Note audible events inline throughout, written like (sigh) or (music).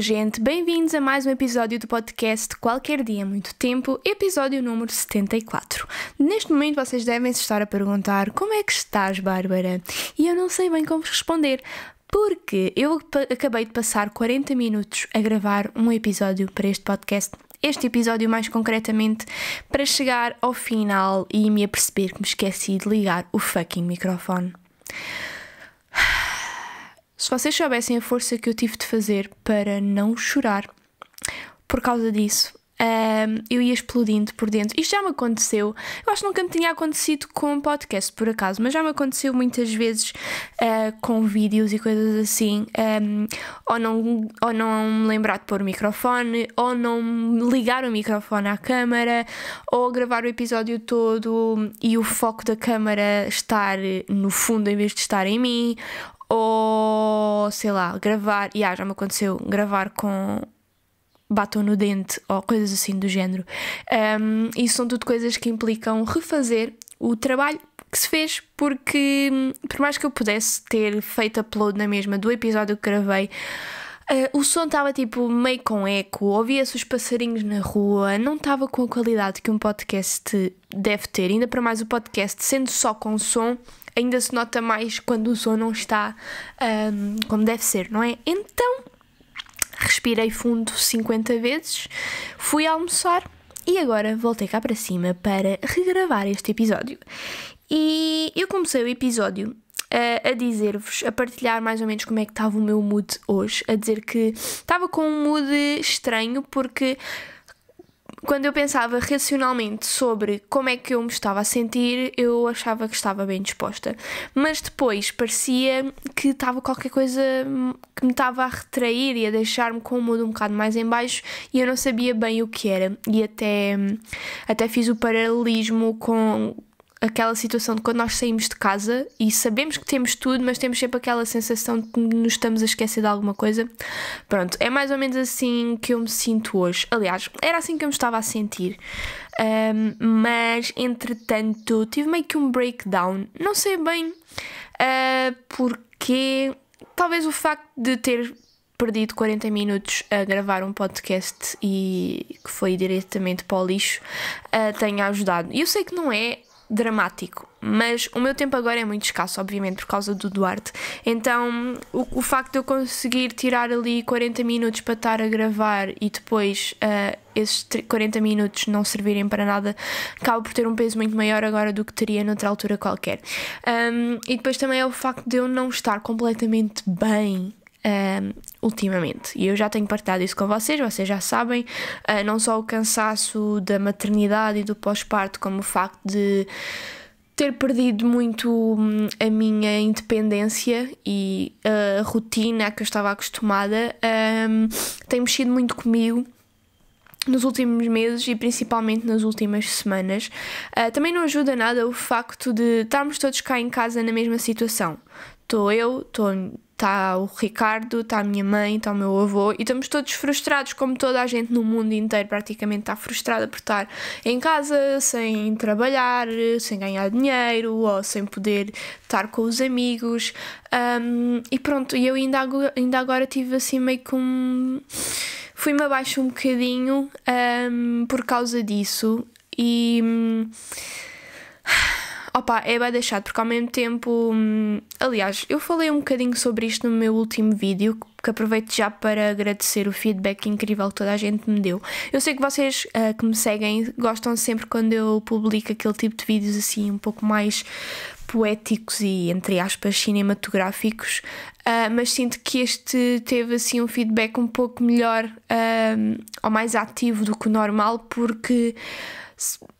Gente, bem-vindos a mais um episódio do podcast Qualquer Dia Muito Tempo, episódio número 74. Neste momento vocês devem se estar a perguntar como é que estás, Bárbara? E eu não sei bem como responder, porque eu acabei de passar 40 minutos a gravar um episódio para este podcast. Este episódio, mais concretamente, para chegar ao final e me aperceber que me esqueci de ligar o fucking microfone. Se vocês soubessem a força que eu tive de fazer para não chorar por causa disso, um, eu ia explodindo por dentro. Isto já me aconteceu. Eu acho que nunca me tinha acontecido com um podcast, por acaso, mas já me aconteceu muitas vezes uh, com vídeos e coisas assim. Um, ou, não, ou não me lembrar de pôr o microfone, ou não ligar o microfone à câmara, ou gravar o episódio todo e o foco da câmara estar no fundo em vez de estar em mim, ou sei lá, gravar. E ah, já me aconteceu gravar com batom no dente ou coisas assim do género. Um, isso são tudo coisas que implicam refazer o trabalho que se fez, porque por mais que eu pudesse ter feito upload na mesma do episódio que gravei. Uh, o som estava tipo meio com eco, ouvia-se os passarinhos na rua, não estava com a qualidade que um podcast deve ter, ainda para mais o podcast sendo só com som, ainda se nota mais quando o som não está um, como deve ser, não é? Então respirei fundo 50 vezes, fui almoçar e agora voltei cá para cima para regravar este episódio. E eu comecei o episódio a, a dizer-vos, a partilhar mais ou menos como é que estava o meu mood hoje, a dizer que estava com um mood estranho porque quando eu pensava racionalmente sobre como é que eu me estava a sentir, eu achava que estava bem disposta. Mas depois parecia que estava qualquer coisa que me estava a retrair e a deixar-me com o mood um bocado mais em baixo e eu não sabia bem o que era. E até, até fiz o paralelismo com aquela situação de quando nós saímos de casa e sabemos que temos tudo, mas temos sempre aquela sensação de que nos estamos a esquecer de alguma coisa. Pronto, é mais ou menos assim que eu me sinto hoje. Aliás, era assim que eu me estava a sentir. Um, mas entretanto tive meio que um breakdown. Não sei bem uh, porque talvez o facto de ter perdido 40 minutos a gravar um podcast e que foi diretamente para o lixo uh, tenha ajudado. E eu sei que não é dramático. Mas o meu tempo agora é muito escasso, obviamente, por causa do Duarte. Então, o, o facto de eu conseguir tirar ali 40 minutos para estar a gravar e depois uh, esses 40 minutos não servirem para nada, acaba por ter um peso muito maior agora do que teria noutra altura qualquer. Um, e depois também é o facto de eu não estar completamente bem um, ultimamente. E eu já tenho partilhado isso com vocês, vocês já sabem, uh, não só o cansaço da maternidade e do pós-parto, como o facto de ter perdido muito hum, a minha independência e a rotina a que eu estava acostumada, um, tem mexido muito comigo nos últimos meses e principalmente nas últimas semanas. Uh, também não ajuda nada o facto de estarmos todos cá em casa na mesma situação. Estou eu, estou está o Ricardo, está a minha mãe, está o meu avô e estamos todos frustrados, como toda a gente no mundo inteiro praticamente está frustrada por estar em casa, sem trabalhar, sem ganhar dinheiro ou sem poder estar com os amigos. Um, e pronto, e eu ainda ainda agora tive assim meio que um. Fui-me abaixo um bocadinho um, por causa disso e. Um, Opa, é bem deixado, porque ao mesmo tempo. Hum, aliás, eu falei um bocadinho sobre isto no meu último vídeo, que aproveito já para agradecer o feedback incrível que toda a gente me deu. Eu sei que vocês uh, que me seguem gostam sempre quando eu publico aquele tipo de vídeos assim, um pouco mais poéticos e, entre aspas, cinematográficos, uh, mas sinto que este teve assim um feedback um pouco melhor uh, ou mais ativo do que o normal, porque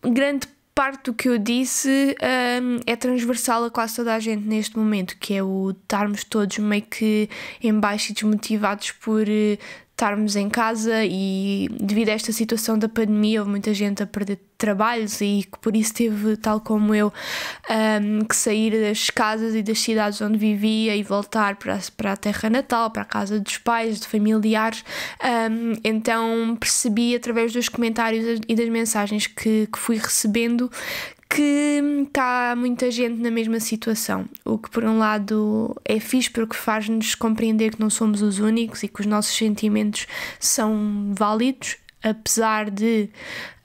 grande parte do que eu disse um, é transversal a quase toda a gente neste momento, que é o estarmos todos meio que em baixo e desmotivados por uh, estarmos em casa e devido a esta situação da pandemia houve muita gente a perder trabalhos e que por isso teve, tal como eu, um, que sair das casas e das cidades onde vivia e voltar para, para a terra natal, para a casa dos pais, de familiares. Um, então percebi através dos comentários e das mensagens que, que fui recebendo que está muita gente na mesma situação. O que, por um lado, é fixe porque faz-nos compreender que não somos os únicos e que os nossos sentimentos são válidos, apesar de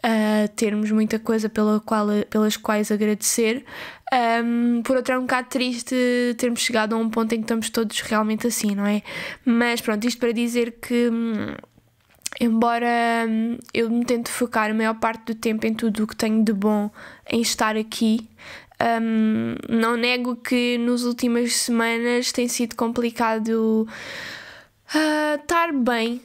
uh, termos muita coisa pela qual, pelas quais agradecer. Um, por outro, é um bocado triste termos chegado a um ponto em que estamos todos realmente assim, não é? Mas pronto, isto para dizer que. Hum, embora hum, eu me tente focar a maior parte do tempo em tudo o que tenho de bom em estar aqui, um, não nego que nas últimas semanas tem sido complicado uh, estar bem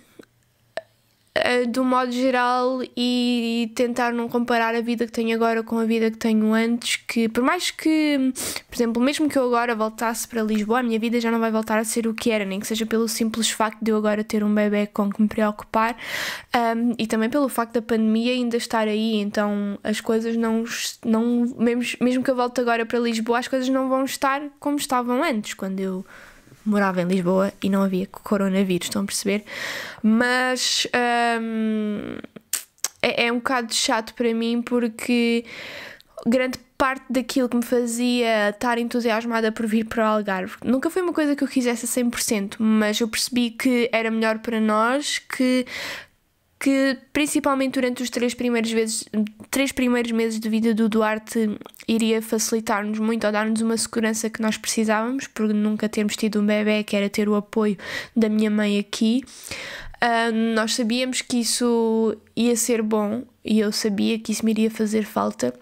uh, do modo geral e tentar não comparar a vida que tenho agora com a vida que tenho antes, que por mais que, por exemplo, mesmo que eu agora voltasse para Lisboa, a minha vida já não vai voltar a ser o que era, nem que seja pelo simples facto de eu agora ter um bebê com que me preocupar um, e também pelo facto da pandemia ainda estar aí, então as coisas não, não mesmo, mesmo que eu volte agora para Lisboa, as coisas não vão estar como estavam antes, quando eu morava em Lisboa e não havia coronavírus, estão a perceber? Mas um, é, é um bocado chato para mim porque grande parte daquilo que me fazia estar entusiasmada por vir para o Algarve nunca foi uma coisa que eu quisesse a 100%, mas eu percebi que era melhor para nós, que que principalmente durante os três primeiros, vezes, três primeiros meses de vida do Duarte iria facilitar-nos muito ou dar-nos uma segurança que nós precisávamos, por nunca termos tido um bebê, que era ter o apoio da minha mãe aqui. Uh, nós sabíamos que isso ia ser bom e eu sabia que isso me iria fazer falta.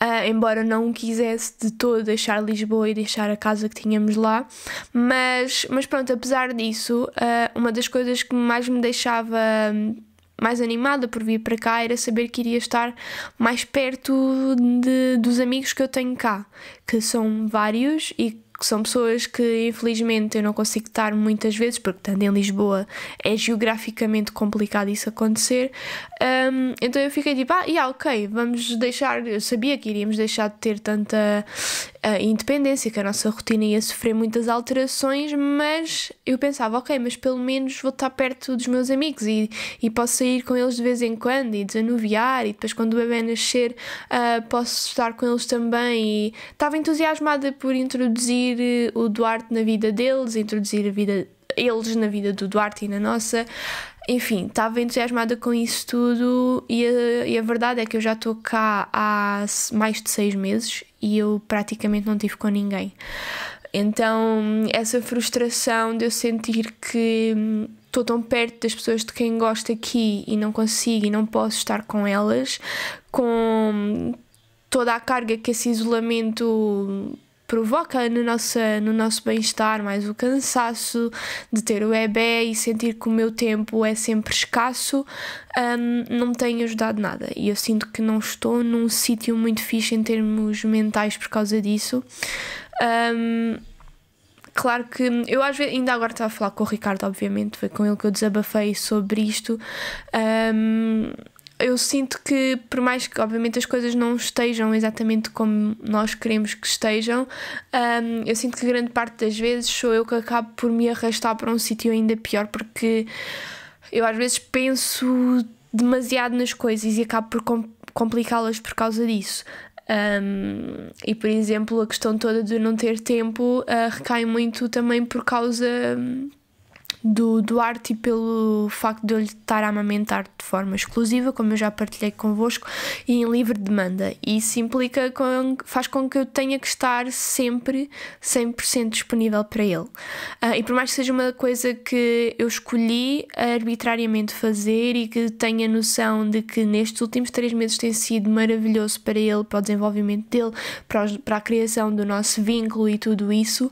Uh, embora não quisesse de todo deixar Lisboa e deixar a casa que tínhamos lá, mas, mas pronto, apesar disso, uh, uma das coisas que mais me deixava mais animada por vir para cá era saber que iria estar mais perto de, dos amigos que eu tenho cá, que são vários e que são pessoas que infelizmente eu não consigo estar muitas vezes, porque estando em Lisboa é geograficamente complicado isso acontecer. Um, então eu fiquei tipo, ah, yeah, ok, vamos deixar. Eu sabia que iríamos deixar de ter tanta uh, independência, que a nossa rotina ia sofrer muitas alterações, mas eu pensava, ok, mas pelo menos vou estar perto dos meus amigos e, e posso sair com eles de vez em quando e desanuviar, e depois quando o bebê nascer uh, posso estar com eles também. E estava entusiasmada por introduzir introduzir o Duarte na vida deles, introduzir a vida eles na vida do Duarte e na nossa. Enfim, estava entusiasmada com isso tudo e a, e a verdade é que eu já estou cá há mais de seis meses e eu praticamente não tive com ninguém. Então, essa frustração de eu sentir que estou tão perto das pessoas de quem gosto aqui e não consigo e não posso estar com elas, com toda a carga que esse isolamento provoca no nosso, no nosso bem-estar, mais o cansaço de ter o bebê e sentir que o meu tempo é sempre escasso, um, não me tem ajudado nada. E eu sinto que não estou num sítio muito fixe em termos mentais por causa disso. Um, claro que eu às vezes, ainda agora estava a falar com o Ricardo, obviamente, foi com ele que eu desabafei sobre isto. Um, eu sinto que, por mais que, obviamente, as coisas não estejam exatamente como nós queremos que estejam, um, eu sinto que grande parte das vezes sou eu que acabo por me arrastar para um sítio ainda pior, porque eu às vezes penso demasiado nas coisas e acabo por complicá-las por causa disso. Um, e, por exemplo, a questão toda de não ter tempo uh, recai muito também por causa do Duarte e pelo facto de eu lhe estar a amamentar de forma exclusiva, como eu já partilhei convosco, e em livre demanda. Isso implica, com, faz com que eu tenha que estar sempre 100% disponível para ele. Uh, e por mais que seja uma coisa que eu escolhi arbitrariamente fazer e que tenha noção de que nestes últimos três meses tem sido maravilhoso para ele, para o desenvolvimento dele, para, para a criação do nosso vínculo e tudo isso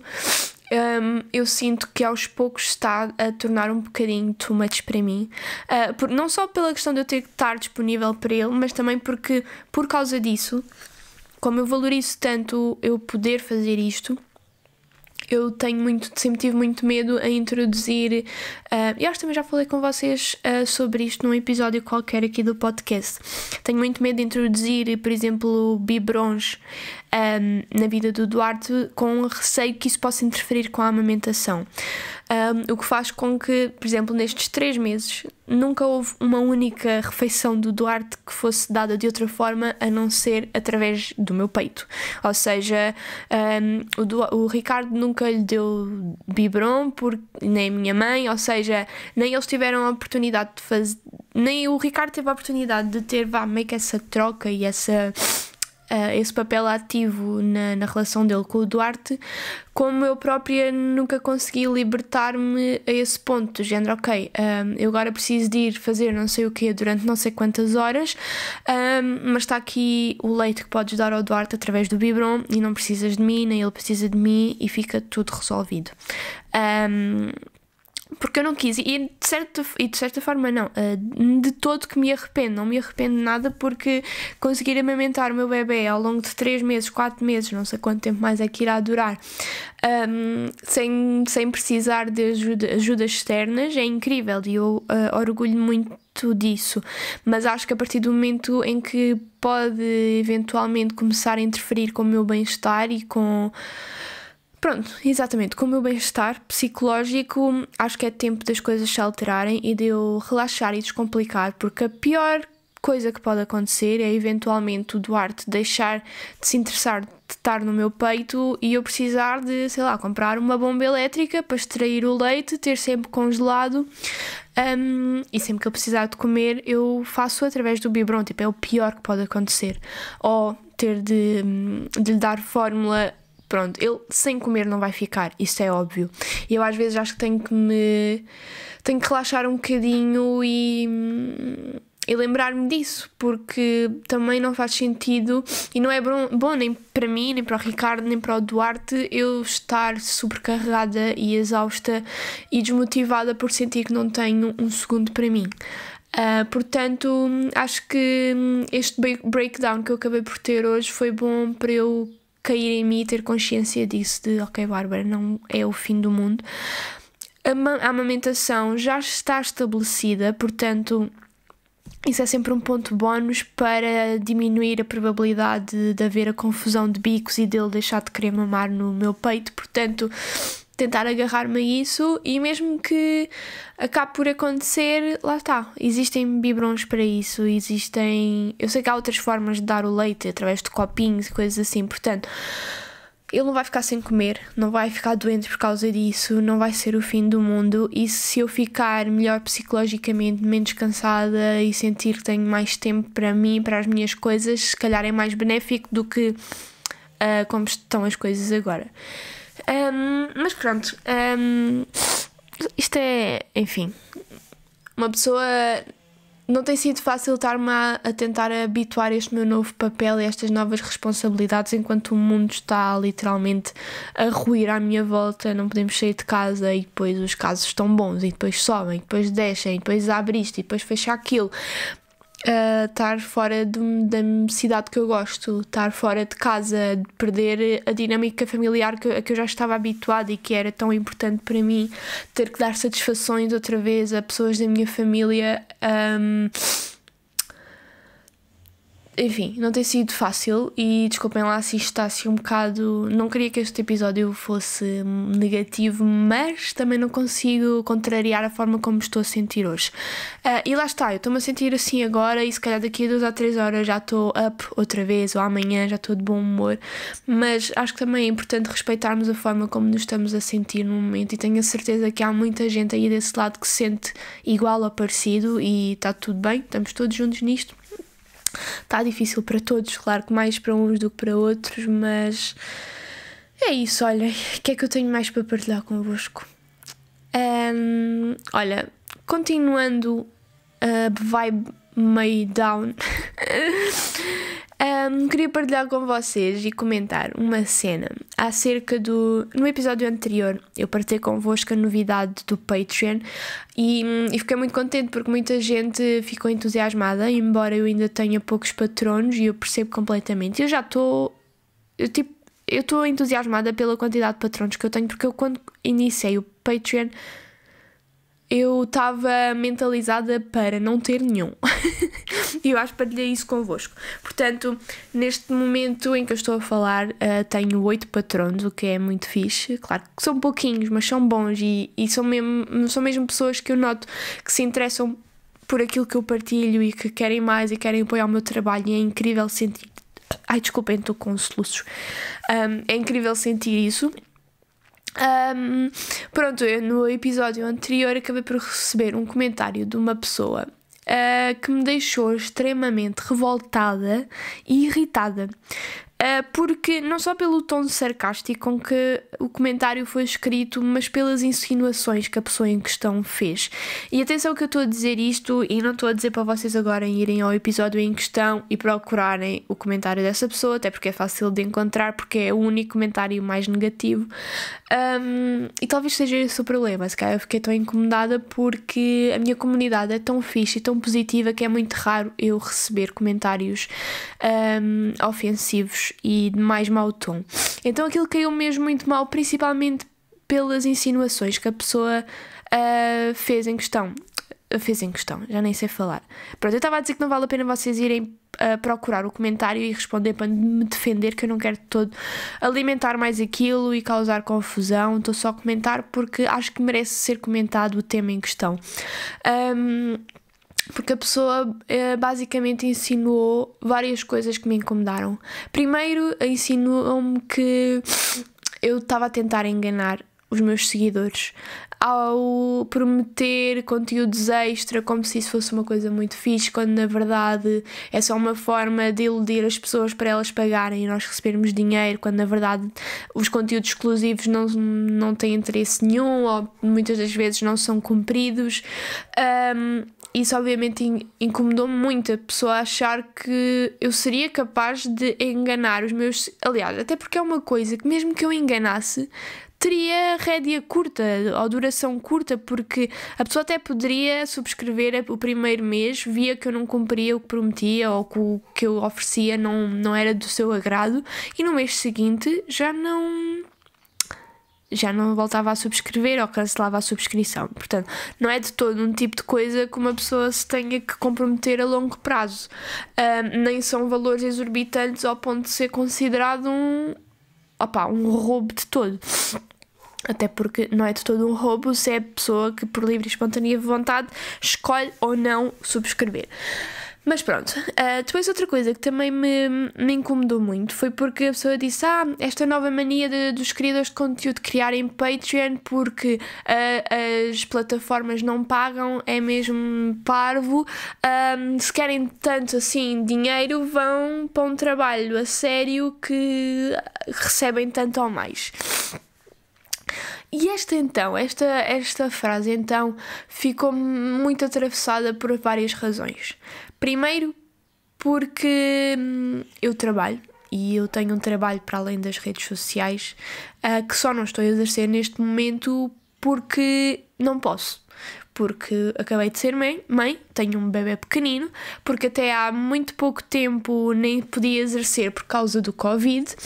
um, eu sinto que aos poucos está a tornar um bocadinho too much para mim. Uh, por, não só pela questão de eu ter que estar disponível para ele, mas também porque, por causa disso, como eu valorizo tanto eu poder fazer isto, eu tenho muito, sempre tive muito medo a introduzir. Uh, eu acho que também já falei com vocês uh, sobre isto num episódio qualquer aqui do podcast. Tenho muito medo de introduzir, por exemplo, biberons um, na vida do Duarte com receio que isso possa interferir com a amamentação. Um, o que faz com que, por exemplo, nestes três meses nunca houve uma única refeição do Duarte que fosse dada de outra forma a não ser através do meu peito. Ou seja, um, o, du o Ricardo nunca lhe deu biberon, nem a minha mãe, ou seja, nem eles tiveram a oportunidade de fazer. Nem o Ricardo teve a oportunidade de ter, vá, meio que essa troca e essa uh, esse papel ativo na, na, relação dele com o Duarte, como eu própria nunca consegui libertar-me a esse ponto, género, ok, um, ehm, eu agora preciso de ir fazer não sei o quê durante não sei quantas horas, um, ehm, mas está aqui o leite que podes dar ao Duarte através do Bibron e não precisas de mim, nem ele precisa de mim e fica tudo resolvido. Um, ehm, porque eu não quis, e de certa, e de certa forma não, eh, de todo que me arrependo, não me arrependo nada porque conseguir amamentar o meu bebê ao longo de 3 meses, 4 meses, não sei quanto tempo mais é que irá durar, um, sem, sem precisar de ajuda, ajudas externas, é incrível. E eu uh, orgulho muito disso, mas acho que a partir do momento em que pode eventualmente começar a interferir com o meu bem-estar e com Pronto, exatamente. Com o meu bem-estar psicológico, acho que é tempo das coisas se alterarem e de eu relaxar e descomplicar, porque a pior coisa que pode acontecer é eventualmente o Duarte deixar de se interessar de estar no meu peito e eu precisar de, sei lá, comprar uma bomba elétrica para extrair o leite, ter sempre congelado. Um, e sempre que eu precisar de comer, eu faço através do biberon. Tipo, é o pior que pode acontecer. Ou ter de, de lhe dar fórmula pronto, ele sem comer não vai ficar, isso é óbvio. E eu às vezes acho que tenho que me. tenho que relaxar um bocadinho e. E lembrar-me disso, porque também não faz sentido e não é bom, bom nem para mim, nem para o Ricardo, nem para o Duarte eu estar sobrecarregada e exausta e desmotivada por sentir que não tenho um segundo para mim. Uh, portanto, acho que este breakdown que eu acabei por ter hoje foi bom para eu cair em mim e ter consciência disso, de ok, Bárbara, não é o fim do mundo. A amamentação já está estabelecida, portanto, isso é sempre um ponto bónus para diminuir a probabilidade de, de haver a confusão de bicos e dele deixar de querer mamar no meu peito. Portanto, tentar agarrar-me a isso e mesmo que acabe por acontecer, lá está. Existem biberons para isso, existem. Eu sei que há outras formas de dar o leite através de copinhos e coisas assim, portanto. Ele não vai ficar sem comer, não vai ficar doente por causa disso, não vai ser o fim do mundo. E se eu ficar melhor psicologicamente, menos cansada e sentir que tenho mais tempo para mim, para as minhas coisas, se calhar é mais benéfico do que uh, como estão as coisas agora. Um, mas pronto, um, isto é, enfim, uma pessoa. Não tem sido fácil estar-me a, a, tentar habituar este meu novo papel e estas novas responsabilidades enquanto o mundo está literalmente a ruir à minha volta. Não podemos sair de casa e depois os casos estão bons e depois sobem, e depois descem, e depois abre isto e depois fecha aquilo uh, estar fora de, da cidade que eu gosto, estar fora de casa, perder a dinâmica familiar que, a que eu já estava habituada e que era tão importante para mim, ter que dar satisfações outra vez a pessoas da minha família. Um, enfim, não tem sido fácil e desculpem lá se está assim um bocado. Não queria que este episódio fosse negativo, mas também não consigo contrariar a forma como estou a sentir hoje. Uh, e lá está, eu estou-me a sentir assim agora e se calhar daqui a duas a três horas já estou up outra vez ou amanhã já estou de bom humor, mas acho que também é importante respeitarmos a forma como nos estamos a sentir no momento e tenho a certeza que há muita gente aí desse lado que se sente igual ou parecido e está tudo bem, estamos todos juntos nisto. Está difícil para todos, claro que mais para uns do que para outros, mas é isso. Olha, o que é que eu tenho mais para partilhar convosco? Um, olha, continuando a vibe meio down. (laughs) Um, queria partilhar com vocês e comentar uma cena acerca do. No episódio anterior, eu partilhei convosco a novidade do Patreon e, e, fiquei muito contente porque muita gente ficou entusiasmada, embora eu ainda tenha poucos patronos e eu percebo completamente. Eu já estou. Eu, tipo, eu estou entusiasmada pela quantidade de patronos que eu tenho, porque eu, quando iniciei o Patreon eu estava mentalizada para não ter nenhum. (laughs) e eu acho que partilhei isso convosco. Portanto, neste momento em que eu estou a falar, uh, tenho oito patronos, o que é muito fixe. Claro que são pouquinhos, mas são bons e, e são, mesmo, são mesmo pessoas que eu noto que se interessam por aquilo que eu partilho e que querem mais e querem apoiar o meu trabalho e é incrível sentir. Ai, desculpem, estou com soluços. Um, é incrível sentir isso. Um, pronto, eu no episódio anterior acabei por receber um comentário de uma pessoa uh, que me deixou extremamente revoltada e irritada. Uh, porque não só pelo tom sarcástico com que o comentário foi escrito, mas pelas insinuações que a pessoa em questão fez. E atenção que eu estou a dizer isto e não estou a dizer para vocês agora irem ao episódio em questão e procurarem o comentário dessa pessoa, até porque é fácil de encontrar, porque é o único comentário mais negativo. Um, e talvez seja esse o problema. Se calhar eu fiquei tão incomodada porque a minha comunidade é tão fixe e tão positiva que é muito raro eu receber comentários um, ofensivos e de mais mau tom. Então aquilo caiu mesmo muito mal, principalmente pelas insinuações que a pessoa uh, fez em questão. Fez em questão, já nem sei falar. Pronto, eu estava a dizer que não vale a pena vocês irem uh, procurar o comentário e responder para me defender, que eu não quero todo alimentar mais aquilo e causar confusão. Estou só a comentar porque acho que merece ser comentado o tema em questão. Um, porque a pessoa eh, basicamente insinuou várias coisas que me incomodaram. Primeiro, insinuou-me que eu estava a tentar enganar os meus seguidores ao prometer conteúdos extra como se isso fosse uma coisa muito fixe, quando na verdade é só uma forma de iludir as pessoas para elas pagarem e nós recebermos dinheiro, quando na verdade os conteúdos exclusivos não, não têm interesse nenhum ou muitas das vezes não são cumpridos. Um, isso obviamente incomodou-me muito a pessoa achar que eu seria capaz de enganar os meus. Aliás, até porque é uma coisa que, mesmo que eu enganasse, teria rédea curta ou duração curta, porque a pessoa até poderia subscrever o primeiro mês, via que eu não cumpria o que prometia ou que o que eu oferecia não, não era do seu agrado, e no mês seguinte já não já não voltava a subscrever ou cancelava a subscrição. Portanto, não é de todo um tipo de coisa que uma pessoa se tenha que comprometer a longo prazo. Nem são valores exorbitantes ao ponto de ser considerado um, opa, um roubo de todo. Até porque não é de todo um roubo se é a pessoa que, por livre e espontânea vontade, escolhe ou não subscrever. Mas pronto, uh, depois outra coisa que também me, me incomodou muito foi porque a pessoa disse: Ah, esta nova mania de, dos criadores de conteúdo criarem Patreon porque uh, as plataformas não pagam é mesmo parvo. Um, se querem tanto assim dinheiro, vão para um trabalho a sério que recebem tanto ou mais. E esta então, esta, esta frase então ficou muito atravessada por várias razões. Primeiro, porque hum, eu trabalho e eu tenho um trabalho para além das redes sociais uh, que só não estou a exercer neste momento porque não posso. Porque acabei de ser mãe, mãe, tenho um bebê pequenino, porque até há muito pouco tempo nem podia exercer por causa do Covid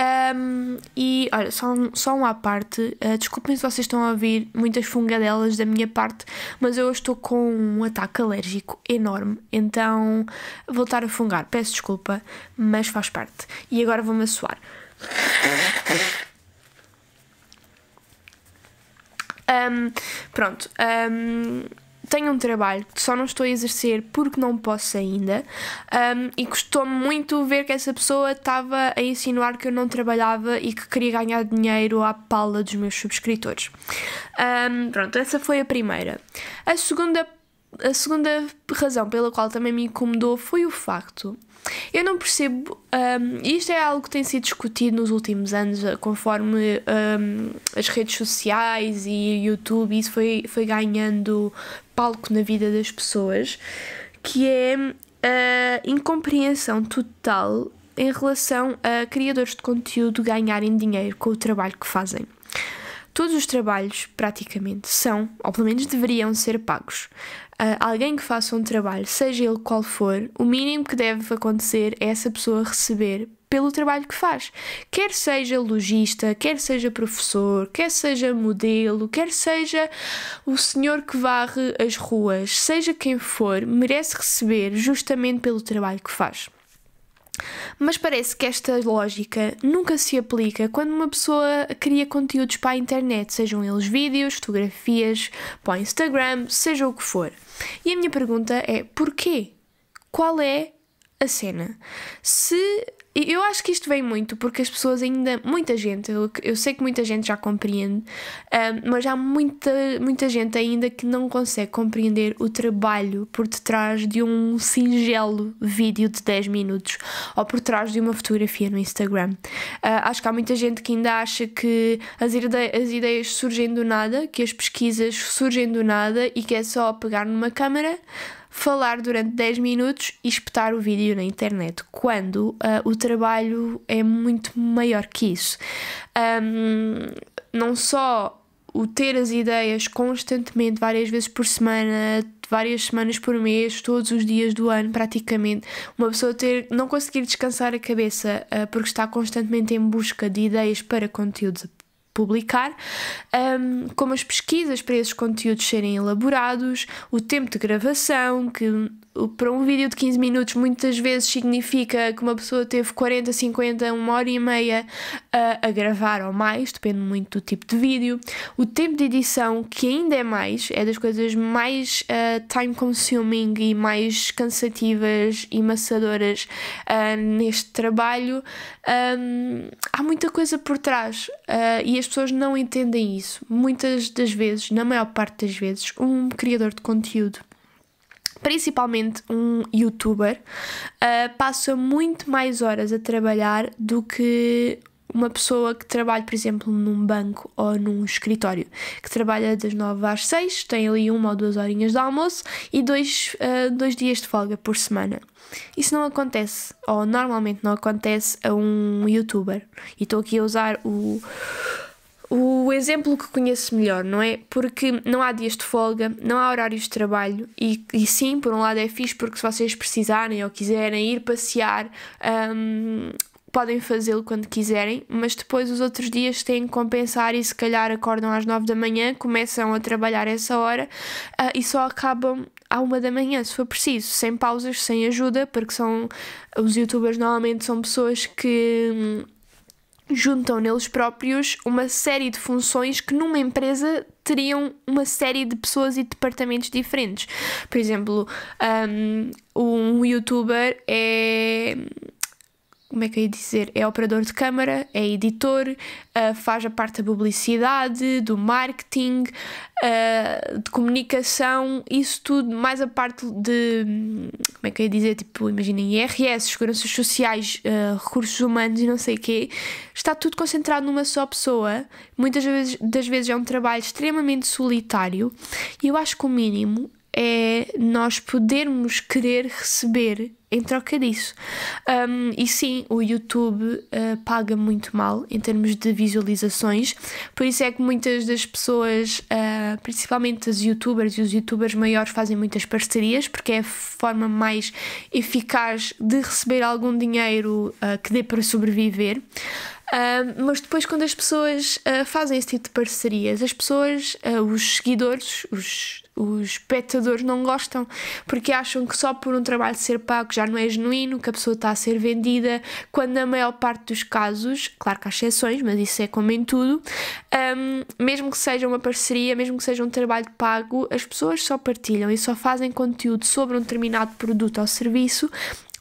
um, e olha, só um, só um à parte, uh, desculpem se vocês estão a ouvir muitas fungadelas da minha parte, mas eu estou com um ataque alérgico enorme, então vou estar a fungar. Peço desculpa, mas faz parte. E agora vou-me assoar. Um, pronto. Um, tenho um trabalho que só não estou a exercer porque não posso ainda um, e custou-me muito ver que essa pessoa estava a insinuar que eu não trabalhava e que queria ganhar dinheiro à pala dos meus subscritores. Um, pronto, essa foi a primeira. A segunda, a segunda razão pela qual também me incomodou foi o facto eu não percebo, um, isto é algo que tem sido discutido nos últimos anos, uh, conforme um, as redes sociais e YouTube, isso foi, foi ganhando palco na vida das pessoas, que é a incompreensão total em relação a criadores de conteúdo ganharem dinheiro com o trabalho que fazem. Todos os trabalhos, praticamente, são, ou pelo menos deveriam ser pagos. Alguém que faça um trabalho, seja ele qual for, o mínimo que deve acontecer é essa pessoa receber pelo trabalho que faz. Quer seja logista, quer seja professor, quer seja modelo, quer seja o senhor que varre as ruas, seja quem for, merece receber justamente pelo trabalho que faz. Mas parece que esta lógica nunca se aplica quando uma pessoa cria conteúdos para a internet, sejam eles vídeos, fotografias, para o Instagram, seja o que for. E a minha pergunta é: porquê? Qual é a cena? Se eu acho que isto vem muito porque as pessoas ainda, muita gente, eu, eu sei que muita gente já compreende, mas há muita, muita gente ainda que não consegue compreender o trabalho por detrás de um singelo vídeo de 10 minutos ou por trás de uma fotografia no Instagram. Uh, acho que há muita gente que ainda acha que as, as ideias surgem do nada, que as pesquisas surgem do nada e que é só pegar numa câmera falar durante 10 minutos e espetar o vídeo na internet, quando uh, o trabalho é muito maior que isso. Um, não só o ter as ideias constantemente, várias vezes por semana, várias semanas por mês, todos os dias do ano, praticamente, uma pessoa ter, não conseguir descansar a cabeça uh, porque está constantemente em busca de ideias para conteúdos publicar, um, como as pesquisas para esses conteúdos serem elaborados, o tempo de gravação, que para um vídeo de 15 minutos muitas vezes significa que uma pessoa teve 40, 50, uma hora e meia a, a gravar ou mais, depende muito do tipo de vídeo. O tempo de edição, que ainda é mais, é das coisas mais uh, time consuming e mais cansativas e maçadoras uh, neste trabalho. Um, há muita coisa por trás uh, e as pessoas não entendem isso. Muitas das vezes, na maior parte das vezes, um criador de conteúdo principalmente um youtuber, uh, passa muito mais horas a trabalhar do que uma pessoa que trabalha, por exemplo, num banco ou num escritório, que trabalha das 9 às 6, tem ali uma ou duas horinhas de almoço e dois, uh, dois dias de folga por semana. Isso não acontece, ou normalmente não acontece a um youtuber. E estou aqui a usar o o exemplo que conheço melhor, não é? Porque não há dias de folga, não há horários de trabalho e, e sim, por um lado é fixe porque se vocês precisarem ou quiserem ir passear, um, podem fazê-lo quando quiserem, mas depois os outros dias têm que compensar e se calhar acordam às 9 da manhã, começam a trabalhar essa hora uh, e só acabam à uma da manhã, se for preciso, sem pausas, sem ajuda, porque são os youtubers normalmente são pessoas que hum, juntam neles próprios uma série de funções que numa empresa teriam uma série de pessoas e departamentos diferentes. Por exemplo, um, um youtuber é como é que eu ia dizer? É operador de câmara, é editor, uh, faz a parte da publicidade, do marketing, uh, de comunicação, isso tudo, mais a parte de. Como é que eu ia dizer? Tipo, imaginem, IRS, seguranças sociais, uh, recursos humanos e não sei o quê, está tudo concentrado numa só pessoa. Muitas vezes, das vezes é um trabalho extremamente solitário e eu acho que o mínimo é nós podermos querer receber em troca disso. Um, e sim, o YouTube uh, paga muito mal em termos de visualizações, por isso é que muitas das pessoas, uh, principalmente as youtubers e os youtubers maiores, fazem muitas parcerias, porque é a forma mais eficaz de receber algum dinheiro uh, que dê para sobreviver. Mas depois, quando as pessoas uh, fazem esse tipo de parcerias, as pessoas, uh, os seguidores, os, os espectadores não gostam porque acham que só por um trabalho ser pago já não é genuíno, que a pessoa está a ser vendida, quando na maior parte dos casos, claro que há exceções, mas isso é como em tudo, um, mesmo que seja uma parceria, mesmo que seja um trabalho pago, as pessoas só partilham e só fazem conteúdo sobre um determinado produto ou serviço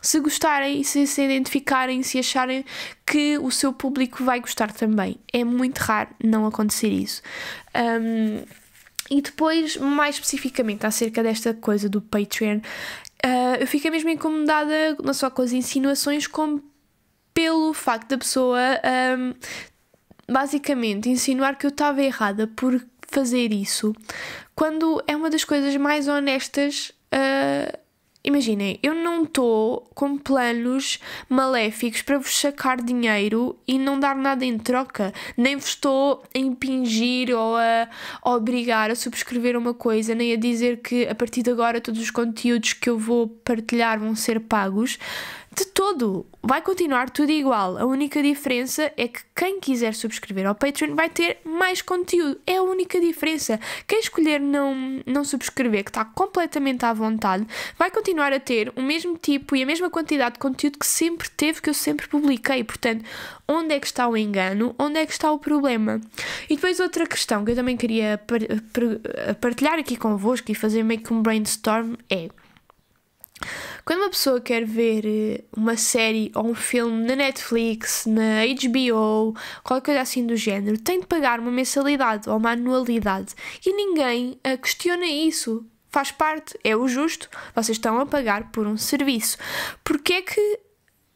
se gostarem, se se identificarem, se acharem que o seu público vai gostar também. É muito raro não acontecer isso. Um, e depois, mais especificamente acerca desta coisa do Patreon, uh, eu fiquei mesmo incomodada não só com as insinuações, como pelo facto da pessoa um, basicamente insinuar que eu estava errada por fazer isso, quando é uma das coisas mais honestas. Uh, Imaginem, eu não estou com planos maléficos para vos sacar dinheiro e não dar nada em troca. Nem vos estou a impingir ou a, a obrigar a subscrever uma coisa, nem a dizer que a partir de agora todos os conteúdos que eu vou partilhar vão ser pagos. De todo, vai continuar tudo igual. A única diferença é que quem quiser subscrever ao Patreon vai ter mais conteúdo. É a única diferença. Quem escolher não, não subscrever, que está completamente à vontade, vai continuar a ter o mesmo tipo e a mesma quantidade de conteúdo que sempre teve, que eu sempre publiquei. Portanto, onde é que está o engano? Onde é que está o problema? E depois outra questão que eu também queria partilhar aqui convosco e fazer meio que um brainstorm é quando uma pessoa quer ver eh, uma série ou um filme na Netflix, na HBO, qualquer coisa assim do género, tem de pagar uma mensalidade ou uma anualidade e ninguém questiona isso. Faz parte, é o justo, vocês estão a pagar por um serviço. Porque é que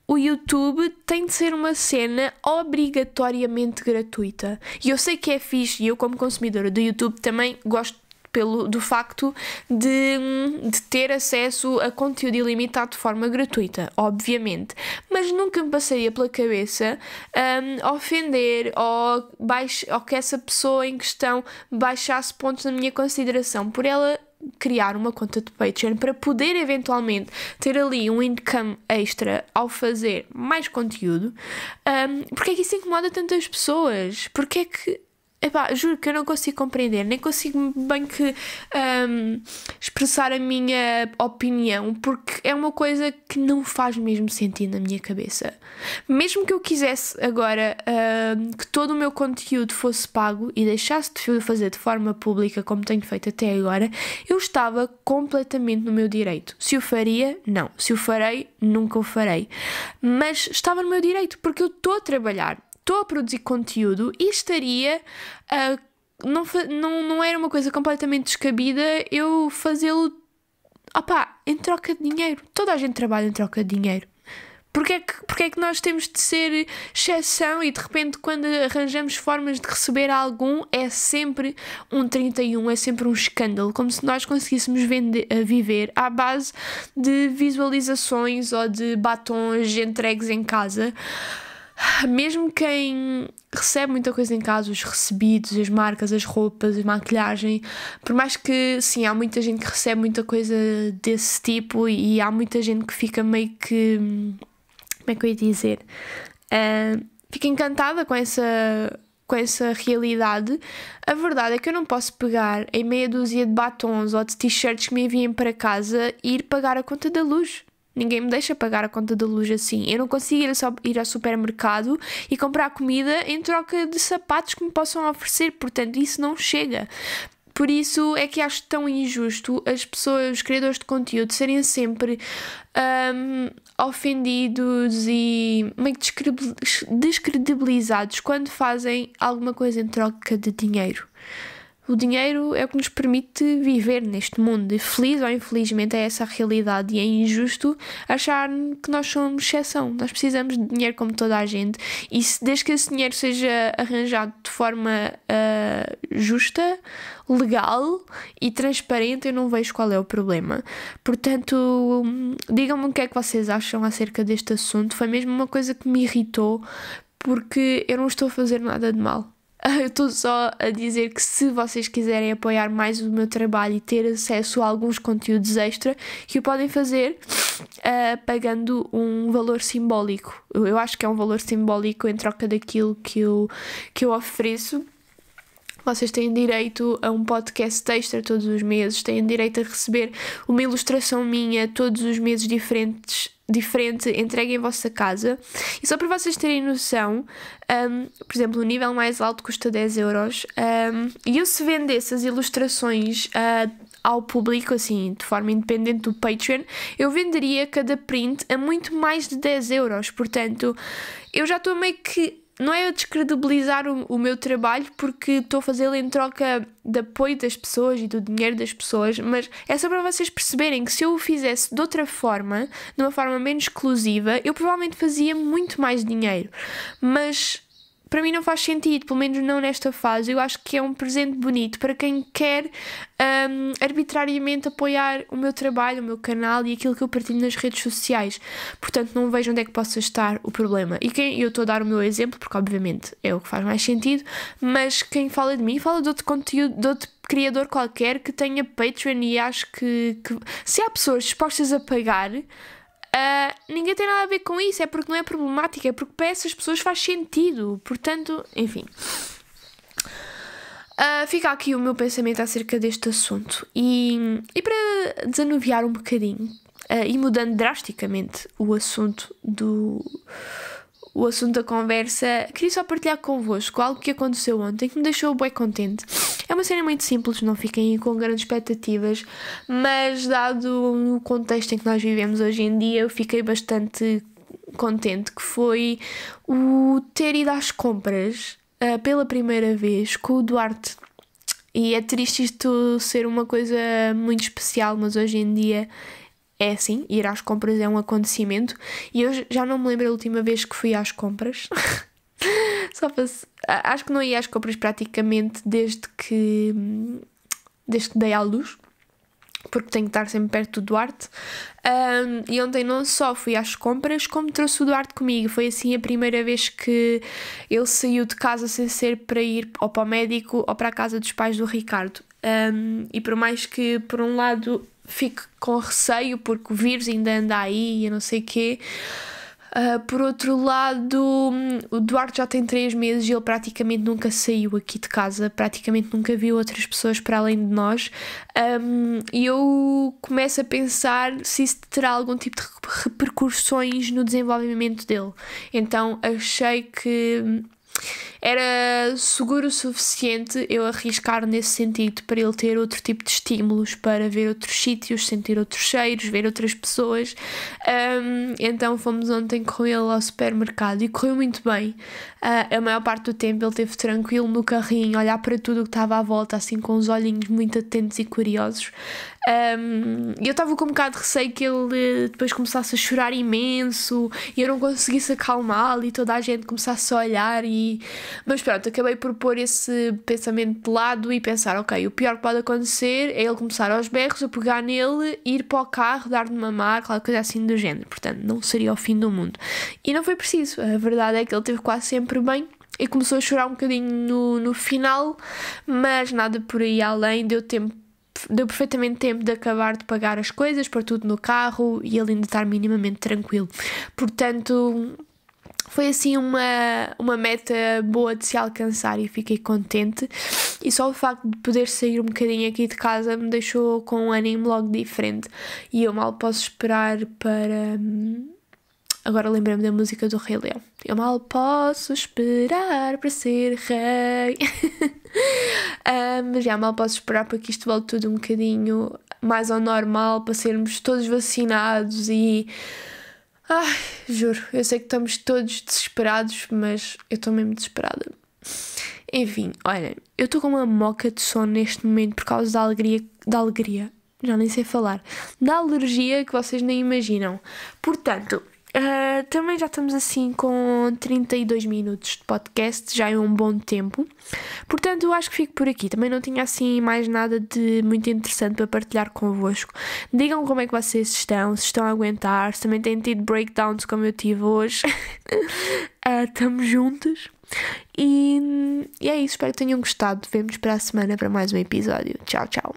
o YouTube tem de ser uma cena obrigatoriamente gratuita? E eu sei que é fixe, e eu, como consumidora do YouTube, também gosto pelo, do facto de, de ter acesso a conteúdo ilimitado de forma gratuita, obviamente. Mas nunca me passaria pela cabeça um, ofender ou, baix, ou que essa pessoa em questão baixasse pontos na minha consideração por ela criar uma conta de Patreon para poder eventualmente ter ali um income extra ao fazer mais conteúdo. Um, porque é que isso incomoda tantas pessoas? Porque é que Epá, juro que eu não consigo compreender, nem consigo bem que um, expressar a minha opinião, porque é uma coisa que não faz mesmo sentido na minha cabeça. Mesmo que eu quisesse agora um, que todo o meu conteúdo fosse pago e deixasse de fazer de forma pública, como tenho feito até agora, eu estava completamente no meu direito. Se o faria, não. Se o farei, nunca o farei. Mas estava no meu direito, porque eu estou a trabalhar estou a produzir conteúdo e estaria a. Não, não, não era uma coisa completamente descabida eu fazê-lo opá, em troca de dinheiro. Toda a gente trabalha em troca de dinheiro. Porquê é, que, porquê é que nós temos de ser exceção e de repente, quando arranjamos formas de receber algum, é sempre um 31, é sempre um escândalo, como se nós conseguíssemos vender, viver à base de visualizações ou de batons entregues em casa mesmo quem recebe muita coisa em casa, os recebidos, as marcas, as roupas, a maquilhagem, por mais que sim, há muita gente que recebe muita coisa desse tipo e há muita gente que fica meio que. Como é que eu ia dizer? Uh, fica encantada com essa com essa realidade, a verdade é que eu não posso pegar em meia dúzia de batons ou de t-shirts que me enviem para casa e ir pagar a conta da luz. Ninguém me deixa pagar a conta da luz assim. Eu não consigo ir, ao supermercado e comprar comida em troca de sapatos que me possam oferecer. Portanto, isso não chega. Por isso é que acho tão injusto as pessoas, os criadores de conteúdo, serem sempre um, ofendidos e meio descredibilizados quando fazem alguma coisa em troca de dinheiro. O dinheiro é o que nos permite viver neste mundo. E feliz ou infelizmente é essa a realidade e é injusto achar que nós somos exceção. Nós precisamos de dinheiro como toda a gente e se, desde que esse dinheiro seja arranjado de forma uh, justa, legal e transparente, eu não vejo qual é o problema. Portanto, digam-me o que é que vocês acham acerca deste assunto. Foi mesmo uma coisa que me irritou porque eu não estou a fazer nada de mal. (laughs) Eu estou só a dizer que se vocês quiserem apoiar mais o meu trabalho e ter acesso a alguns conteúdos extra, que o podem fazer uh, pagando um valor simbólico. Eu acho que é um valor simbólico em troca daquilo que eu, que eu ofereço. Vocês têm direito a um podcast extra todos os meses, têm direito a receber uma ilustração minha todos os meses diferentes diferente entregue em vossa casa. E só para vocês terem noção, um, por exemplo, o nível mais alto custa 10 euros. Um, e eu se vendesse as ilustrações uh, ao público, assim, de forma independente do Patreon, eu venderia cada print a muito mais de 10 euros. Portanto, eu já estou meio que não é descredibilizar o, o meu trabalho porque estou a fazê-lo em troca de apoio das pessoas e do dinheiro das pessoas, mas é só para vocês perceberem que se eu o fizesse de outra forma, de uma forma menos exclusiva, eu provavelmente fazia muito mais dinheiro. Mas para mim não faz sentido, pelo menos não nesta fase. Eu acho que é um presente bonito para quem quer um, arbitrariamente apoiar o meu trabalho, o meu canal e aquilo que eu partilho nas redes sociais. Portanto, não vejo onde é que possa estar o problema. E quem eu estou a dar o meu exemplo, porque obviamente é o que faz mais sentido, mas quem fala de mim fala de outro conteúdo, de outro criador qualquer que tenha Patreon e acho que, que se há pessoas dispostas a pagar Uh, ninguém tem nada a ver com isso, é porque não é problemática, é porque para essas pessoas faz sentido. Portanto, enfim. Uh, fica aqui o meu pensamento acerca deste assunto. E, e para desanuviar um bocadinho uh, e mudando drasticamente o assunto do. O assunto da conversa, queria só partilhar convosco algo que aconteceu ontem que me deixou bem contente. É uma cena muito simples, não fiquem com grandes expectativas, mas dado o contexto em que nós vivemos hoje em dia, eu fiquei bastante contente que foi o ter ido às compras uh, pela primeira vez com o Duarte. E é triste isto ser uma coisa muito especial, mas hoje em dia é assim, ir às compras é um acontecimento. E eu já não me lembro a última vez que fui às compras. (laughs) Só para, acho que não ia às compras praticamente desde que desde que dei à luz porque tenho que estar sempre perto do Duarte. Um, e ontem não só fui às compras, como trouxe o Duarte comigo. Foi assim a primeira vez que ele saiu de casa sem ser para ir ou para o médico ou para a casa dos pais do Ricardo. Um, e por mais que, por um lado, fique com receio, porque o vírus ainda anda aí e não sei o quê. Uh, por outro lado, o Duarte já tem 3 meses e ele praticamente nunca saiu aqui de casa, praticamente nunca viu outras pessoas para além de nós. Um, e eu começo a pensar se isso terá algum tipo de repercussões no desenvolvimento dele. Então achei que era seguro o suficiente eu arriscar nesse sentido para ele ter outro tipo de estímulos, para ver outros sítios, sentir outros cheiros, ver outras pessoas. Um, então fomos ontem com ele ao supermercado e correu muito bem. Uh, a maior parte do tempo ele esteve tranquilo no carrinho, olhar para tudo o que estava à volta, assim com os olhinhos muito atentos e curiosos. Um, eu estava com um bocado de receio que ele depois começasse a chorar imenso e eu não conseguisse acalmá-lo e toda a gente começasse a olhar e... Mas pronto, acabei por pôr esse pensamento de lado e pensar, ok, o pior que pode acontecer é ele começar aos berros, eu pegar nele, ir para o carro, dar-lhe mamar, aquela coisa assim do género. Portanto, não seria o fim do mundo. E não foi preciso. A verdade é que ele teve quase sempre bem e começou a chorar um bocadinho no, no final, mas nada por aí além, deu tempo deu perfeitamente tempo de acabar de pagar as coisas, pôr tudo no carro e ele ainda estar minimamente tranquilo. Portanto, foi assim uma, uma meta boa de se alcançar e fiquei contente. E só o facto de poder sair um bocadinho aqui de casa me deixou com um ânimo logo diferente. E eu mal posso esperar para. Agora lembrei-me da música do Rei Leão. Eu mal posso esperar para ser rei. uh, (laughs) mas já mal posso esperar para que isto volte tudo um bocadinho mais ao normal, para sermos todos vacinados e. Ai, juro, eu sei que estamos todos desesperados, mas eu estou mesmo desesperada. Enfim, olha, eu estou com uma moca de sono neste momento por causa da alegria, da alegria, já nem sei falar, da alergia que vocês nem imaginam. Portanto, Uh, também já estamos assim com 32 minutos de podcast, já é um bom tempo. Portanto, eu acho que fico por aqui. Também não tinha assim mais nada de muito interessante para partilhar convosco. Digam como é que vocês estão, se estão a aguentar, se também têm tido breakdowns como eu tive hoje. (laughs) uh, estamos juntos. E, e é isso, espero que tenham gostado. Vemos para a semana para mais um episódio. Tchau, tchau.